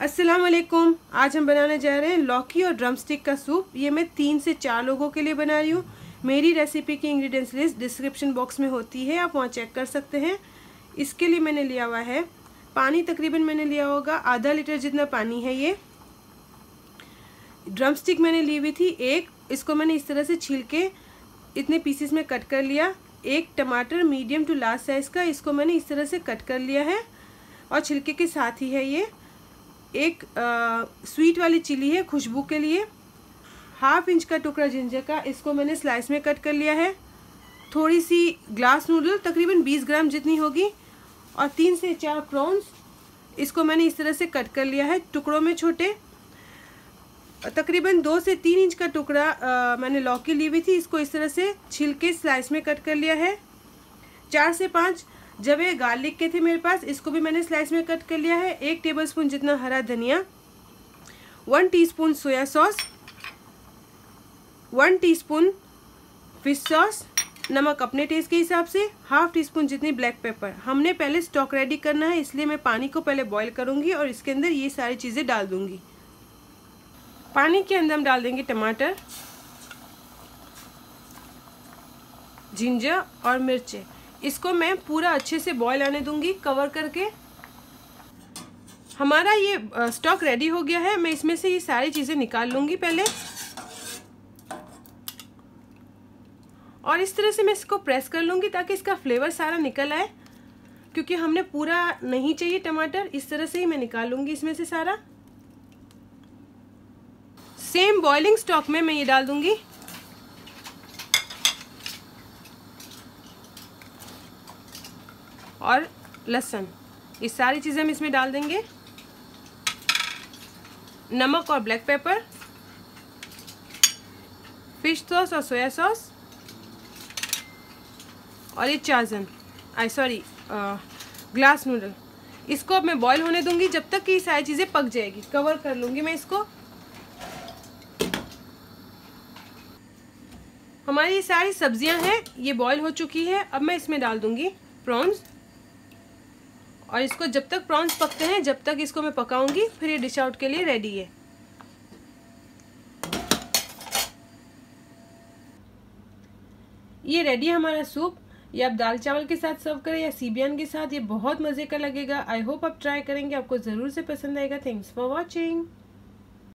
अस्सलाम वालेकुम आज हम बनाने जा रहे हैं लौकी और ड्रमस्टिक का सूप। ये मैं तीन से चार लोगों के लिए बना रही हूँ। मेरी रेसिपी की इंग्रेडिएंट्स लिस्ट डिस्क्रिप्शन बॉक्स में होती है, आप वहाँ चेक कर सकते हैं। इसके लिए मैंने लिया हुआ है पानी, तकरीबन मैंने लिया होगा आधा लीटर जितना पानी है ये। ड्रमस्टिक मैंने ली हुई थी एक, इसको मैंने इस तरह से छील के इतने पीसेस में कट कर लिया। एक टमाटर मीडियम टू लार्ज साइज़ का, इसको मैंने इस तरह से कट कर लिया है और छिलके के साथ ही है ये। एक आ, स्वीट वाली चिली है खुशबू के लिए। हाफ़ इंच का टुकड़ा जिंजर का इसको मैंने स्लाइस में कट कर लिया है। थोड़ी सी ग्लास नूडल तकरीबन 20 ग्राम जितनी होगी और तीन से चार प्रॉन्स इसको मैंने इस तरह से कट कर लिया है टुकड़ों में छोटे। तकरीबन दो से तीन इंच का टुकड़ा मैंने लौकी ली हुई थी इसको इस तरह से छिलके स्लाइस में कट कर लिया है। चार से पाँच जब ये गार्लिक के थे मेरे पास, इसको भी मैंने स्लाइस में कट कर लिया है। एक टेबलस्पून जितना हरा धनिया one teaspoon soya sauce one teaspoon fish sauce नमक अपने टेस्ट के हिसाब से हाफ़ टी स्पून जितनी ब्लैक पेपर हमने पहले स्टॉक रेडी करना है, इसलिए मैं पानी को पहले बॉईल करूँगी और इसके अंदर ये सारी चीज़ें डाल दूँगी। पानी के अंदर हम डाल देंगे टमाटर जिंजर और मिर्चे। इसको मैं पूरा अच्छे से बॉईल आने दूँगी कवर करके। हमारा ये स्टॉक रेडी हो गया है। मैं इसमें से ये सारी चीज़ें निकाल लूँगी पहले। और इस तरह से मैं इसको प्रेस कर लूँगी ताकि इसका फ्लेवर सारा निकल आए। क्योंकि हमने पूरा नहीं चाहिए टमाटर, इस तरह से ही मैं निकाल लूँगी इसमें से सारा। सेम बॉइलिंग स्टॉक में मैं ये डाल दूँगी। और लहसुन। ये सारी चीज़ें हम इसमें डाल देंगे। नमक और ब्लैक पेपर फ़िश सॉस और सोया सॉस और ये चाजन। आई सॉरी ग्लास नूडल इसको अब मैं बॉईल होने दूँगी जब तक कि ये सारी चीज़ें पक जाएगी। कवर कर लूँगी मैं इसको। हमारी ये सारी सब्ज़ियाँ हैं, ये बॉईल हो चुकी है। अब मैं इसमें डाल दूँगी प्रॉन्स और इसको जब तक प्रॉन्स पकते हैं, जब तक इसको मैं पकाऊँगी, फिर ये डिश आउट के लिए रेडी है। ये रेडी है हमारा सूप। ये आप दाल चावल के साथ सर्व करें या सीबियन के साथ, ये बहुत मज़े का लगेगा। आई होप आप ट्राई करेंगे, आपको ज़रूर से पसंद आएगा। Thanks for watching